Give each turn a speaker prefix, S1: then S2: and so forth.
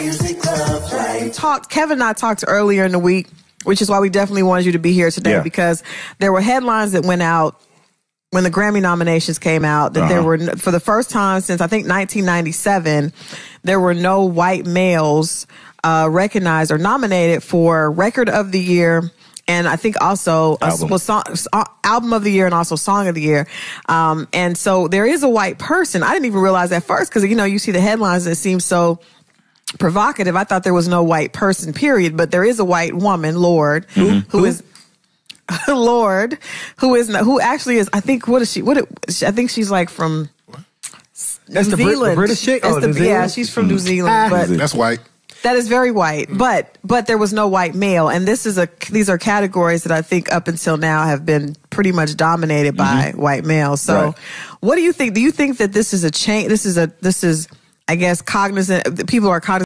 S1: Music Love Life.
S2: talked Kevin and I talked earlier in the week, which is why we definitely wanted you to be here today
S3: Yeah.
S2: because there were headlines that went out when the Grammy nominations came out that there
S3: Uh-huh.
S2: were for the first time since I think 1997 there were no white males uh, recognized or nominated for record of the year and I think also a,
S3: Album.
S2: well, song, uh, album of the year and also song of the year. Um, and so there is a white person. I didn't even realize at first because you know you see the headlines and it seems so provocative. I thought there was no white person, period, but there is a white woman, Lorde, mm-hmm. who is Lorde, who is who actually is. I think what is she? What it, I think she's like from
S4: That's
S2: New
S4: the, Brit- the
S2: Zealand.
S4: British chick.
S2: That's
S4: Oh,
S2: the-
S4: New
S2: yeah, she's from New mm. Zealand,
S4: Ah.
S2: but
S5: That's white.
S2: that is very white. Mm. But but there was no white male, and this is a these are categories that I think up until now have been pretty much dominated by mm-hmm. white males. So,
S3: Right.
S2: what do you think? Do you think that this is a change? This is a this is I guess cognizant. People are cognizant.